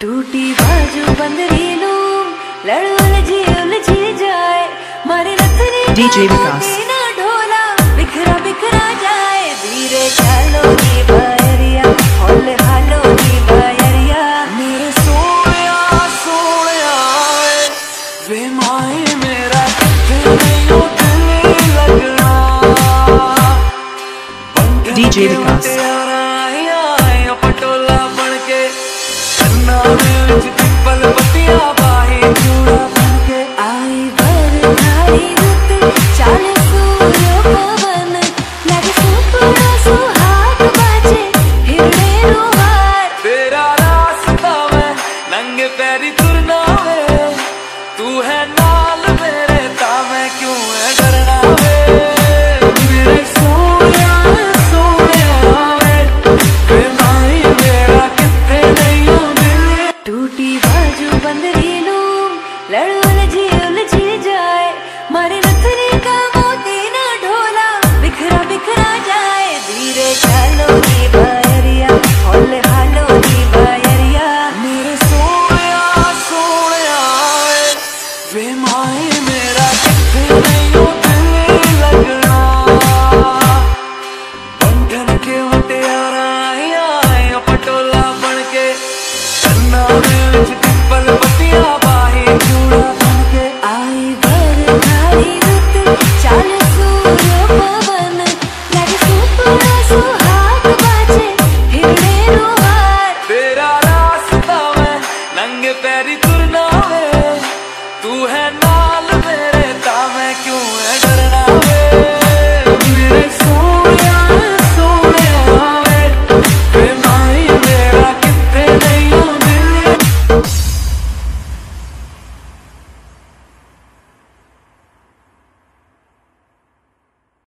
टूटी बाजू बंदरी लूम लड़ उलझी उलझी जाए मारे DJ विकास। ढोला बिखरा बिखरा जाए धीरे चलो नी बायरिया हौले हालो नी बायरिया मेरे सोया सोया वे माए मेरा यो दिल लगना DJ विकास। to